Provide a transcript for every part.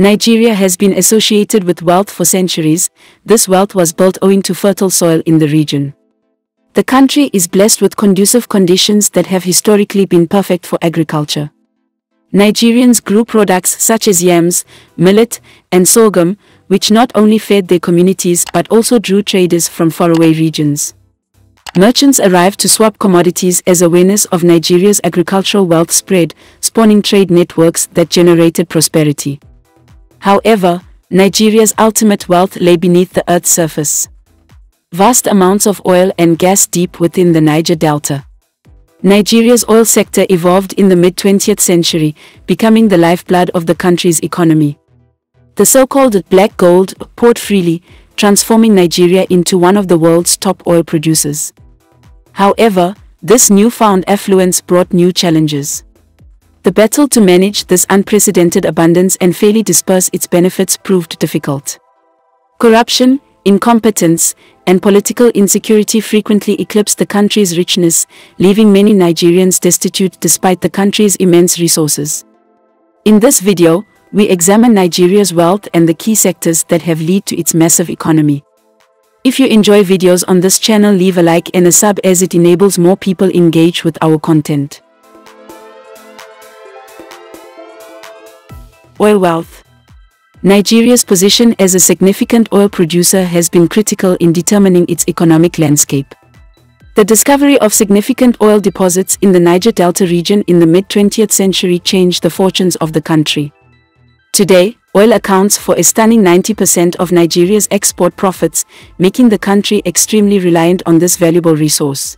Nigeria has been associated with wealth for centuries, this wealth was built owing to fertile soil in the region. The country is blessed with conducive conditions that have historically been perfect for agriculture. Nigerians grew products such as yams, millet, and sorghum, which not only fed their communities but also drew traders from faraway regions. Merchants arrived to swap commodities as awareness of Nigeria's agricultural wealth spread, spawning trade networks that generated prosperity. However, Nigeria's ultimate wealth lay beneath the Earth's surface. Vast amounts of oil and gas deep within the Niger Delta. Nigeria's oil sector evolved in the mid-20th century, becoming the lifeblood of the country's economy. The so-called black gold poured freely, transforming Nigeria into one of the world's top oil producers. However, this newfound affluence brought new challenges. The battle to manage this unprecedented abundance and fairly disperse its benefits proved difficult. Corruption, incompetence, and political insecurity frequently eclipsed the country's richness, leaving many Nigerians destitute despite the country's immense resources. In this video, we examine Nigeria's wealth and the key sectors that have led to its massive economy. If you enjoy videos on this channel leave a like and a sub as it enables more people engage with our content. Oil wealth. Nigeria's position as a significant oil producer has been critical in determining its economic landscape. The discovery of significant oil deposits in the Niger Delta region in the mid-20th century changed the fortunes of the country. Today, oil accounts for a stunning 90% of Nigeria's export profits, making the country extremely reliant on this valuable resource.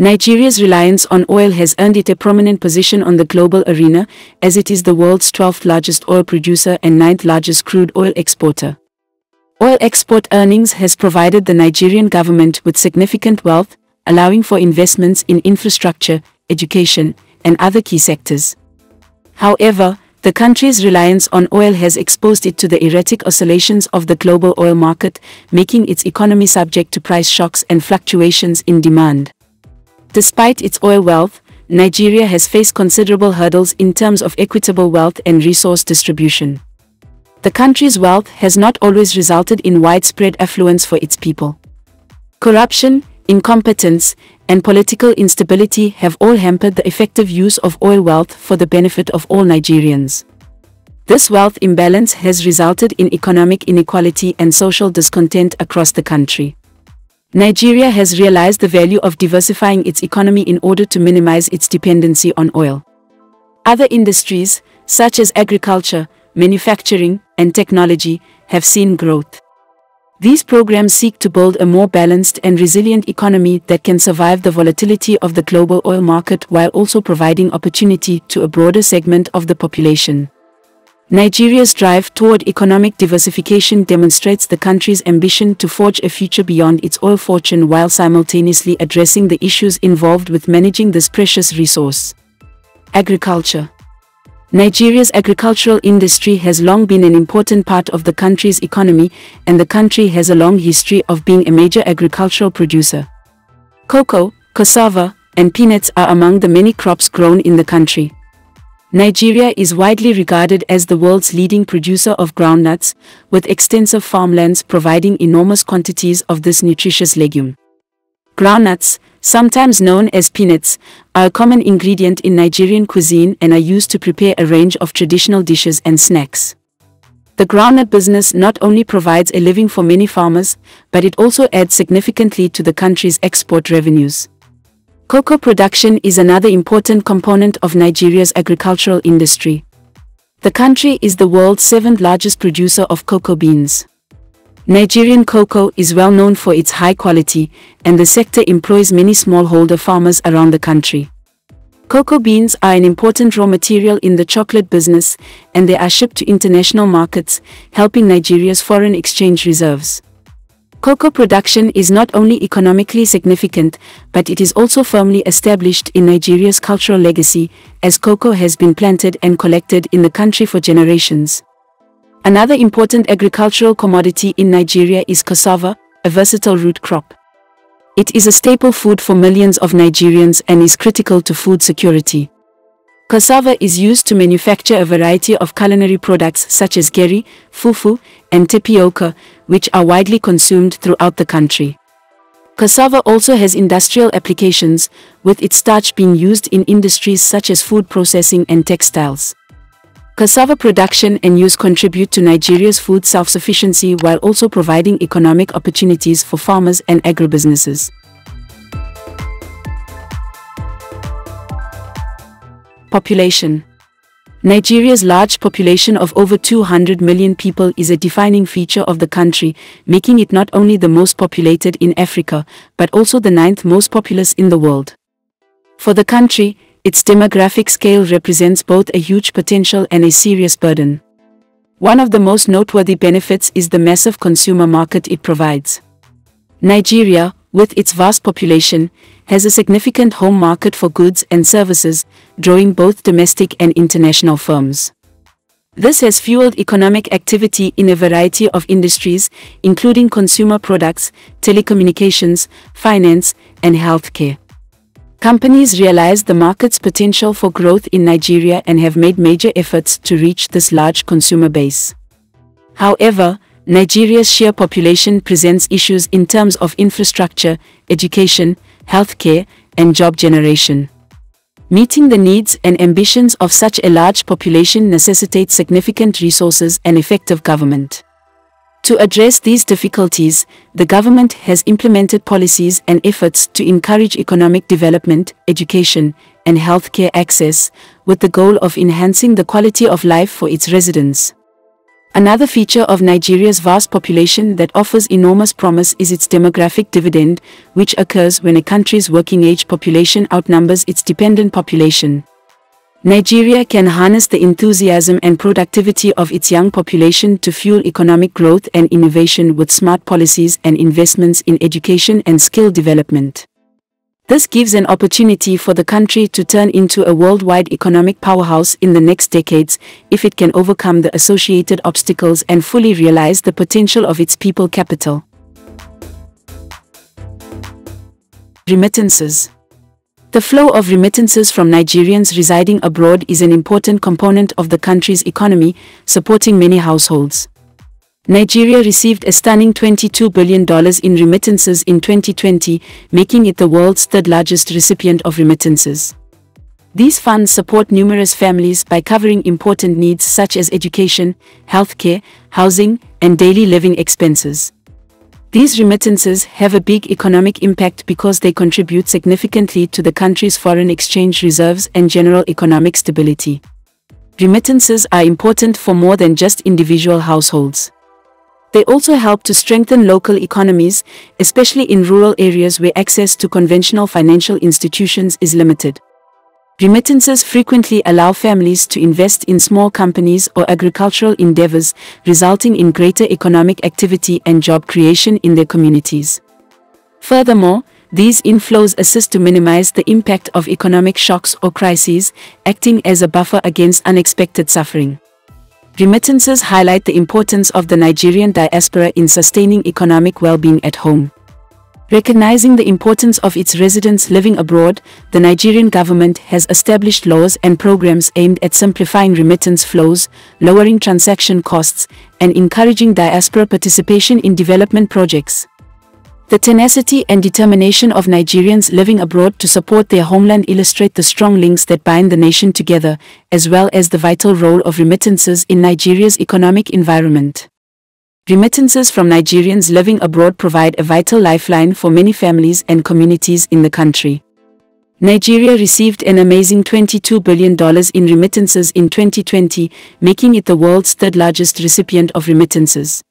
Nigeria's reliance on oil has earned it a prominent position on the global arena, as it is the world's 12th largest oil producer and 9th largest crude oil exporter. Oil export earnings has provided the Nigerian government with significant wealth, allowing for investments in infrastructure, education, and other key sectors. However, the country's reliance on oil has exposed it to the erratic oscillations of the global oil market, making its economy subject to price shocks and fluctuations in demand. Despite its oil wealth, Nigeria has faced considerable hurdles in terms of equitable wealth and resource distribution. The country's wealth has not always resulted in widespread affluence for its people. Corruption, incompetence, and political instability have all hampered the effective use of oil wealth for the benefit of all Nigerians. This wealth imbalance has resulted in economic inequality and social discontent across the country. Nigeria has realized the value of diversifying its economy in order to minimize its dependency on oil. Other industries, such as agriculture, manufacturing, and technology, have seen growth. These programs seek to build a more balanced and resilient economy that can survive the volatility of the global oil market while also providing opportunity to a broader segment of the population. Nigeria's drive toward economic diversification demonstrates the country's ambition to forge a future beyond its oil fortune while simultaneously addressing the issues involved with managing this precious resource. Agriculture Nigeria's agricultural industry has long been an important part of the country's economy, and the country has a long history of being a major agricultural producer. Cocoa, cassava, and peanuts are among the many crops grown in the country. Nigeria is widely regarded as the world's leading producer of groundnuts, with extensive farmlands providing enormous quantities of this nutritious legume. Groundnuts, sometimes known as peanuts, are a common ingredient in Nigerian cuisine and are used to prepare a range of traditional dishes and snacks. The groundnut business not only provides a living for many farmers, but it also adds significantly to the country's export revenues. Cocoa production is another important component of Nigeria's agricultural industry. The country is the world's seventh largest producer of cocoa beans. Nigerian cocoa is well known for its high quality, and the sector employs many smallholder farmers around the country. Cocoa beans are an important raw material in the chocolate business, and they are shipped to international markets, helping Nigeria's foreign exchange reserves. Cocoa production is not only economically significant, but it is also firmly established in Nigeria's cultural legacy, as cocoa has been planted and collected in the country for generations. Another important agricultural commodity in Nigeria is cassava, a versatile root crop. It is a staple food for millions of Nigerians and is critical to food security. Cassava is used to manufacture a variety of culinary products such as gari, fufu, and tapioca, which are widely consumed throughout the country. Cassava also has industrial applications, with its starch being used in industries such as food processing and textiles. Cassava production and use contribute to Nigeria's food self-sufficiency while also providing economic opportunities for farmers and agribusinesses. Population Nigeria's large population of over 200 million people is a defining feature of the country, making it not only the most populated in Africa, but also the ninth most populous in the world. For the country, its demographic scale represents both a huge potential and a serious burden. One of the most noteworthy benefits is the massive consumer market it provides. Nigeria, with its vast population, has a significant home market for goods and services, drawing both domestic and international firms. This has fueled economic activity in a variety of industries, including consumer products, telecommunications, finance, and healthcare. Companies realize the market's potential for growth in Nigeria and have made major efforts to reach this large consumer base. However, Nigeria's sheer population presents issues in terms of infrastructure, education, healthcare, and job generation. Meeting the needs and ambitions of such a large population necessitates significant resources and effective government. To address these difficulties, the government has implemented policies and efforts to encourage economic development, education, and healthcare access, with the goal of enhancing the quality of life for its residents. Another feature of Nigeria's vast population that offers enormous promise is its demographic dividend, which occurs when a country's working age population outnumbers its dependent population. Nigeria can harness the enthusiasm and productivity of its young population to fuel economic growth and innovation with smart policies and investments in education and skill development. This gives an opportunity for the country to turn into a worldwide economic powerhouse in the next decades if it can overcome the associated obstacles and fully realize the potential of its people capital. Remittances The flow of remittances from Nigerians residing abroad is an important component of the country's economy, supporting many households. Nigeria received a stunning $22 billion in remittances in 2020, making it the world's third largest recipient of remittances. These funds support numerous families by covering important needs such as education, healthcare, housing, and daily living expenses. These remittances have a big economic impact because they contribute significantly to the country's foreign exchange reserves and general economic stability. Remittances are important for more than just individual households. They also help to strengthen local economies, especially in rural areas where access to conventional financial institutions is limited. Remittances frequently allow families to invest in small companies or agricultural endeavors, resulting in greater economic activity and job creation in their communities. Furthermore, these inflows assist to minimize the impact of economic shocks or crises, acting as a buffer against unexpected suffering. Remittances highlight the importance of the Nigerian diaspora in sustaining economic well-being at home. Recognizing the importance of its residents living abroad, the Nigerian government has established laws and programs aimed at simplifying remittance flows, lowering transaction costs, and encouraging diaspora participation in development projects. The tenacity and determination of Nigerians living abroad to support their homeland illustrate the strong links that bind the nation together, as well as the vital role of remittances in Nigeria's economic environment. Remittances from Nigerians living abroad provide a vital lifeline for many families and communities in the country. Nigeria received an amazing $22 billion in remittances in 2020, making it the world's third largest recipient of remittances.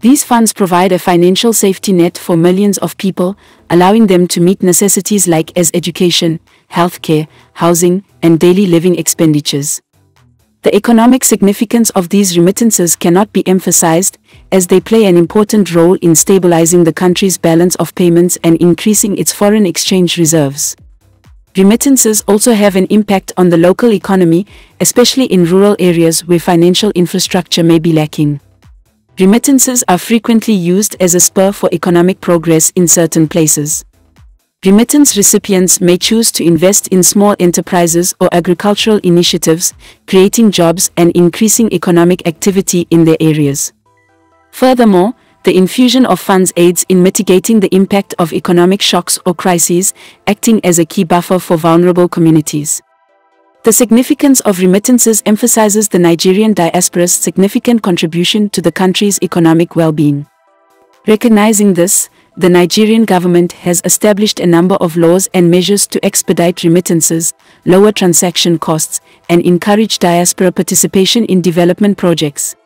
These funds provide a financial safety net for millions of people, allowing them to meet necessities like as education, healthcare, housing, and daily living expenditures. The economic significance of these remittances cannot be emphasized, as they play an important role in stabilizing the country's balance of payments and increasing its foreign exchange reserves. Remittances also have an impact on the local economy, especially in rural areas where financial infrastructure may be lacking. Remittances are frequently used as a spur for economic progress in certain places. Remittance recipients may choose to invest in small enterprises or agricultural initiatives, creating jobs and increasing economic activity in their areas. Furthermore, the infusion of funds aids in mitigating the impact of economic shocks or crises, acting as a key buffer for vulnerable communities. The significance of remittances emphasizes the Nigerian diaspora's significant contribution to the country's economic well-being. Recognizing this, the Nigerian government has established a number of laws and measures to expedite remittances, lower transaction costs, and encourage diaspora participation in development projects.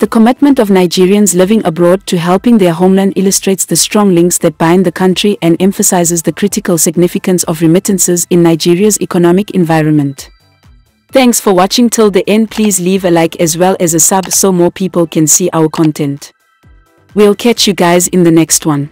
The commitment of Nigerians living abroad to helping their homeland illustrates the strong links that bind the country and emphasizes the critical significance of remittances in Nigeria's economic environment. Thanks for watching till the end please leave a like as well as a sub so more people can see our content. We'll catch you guys in the next one.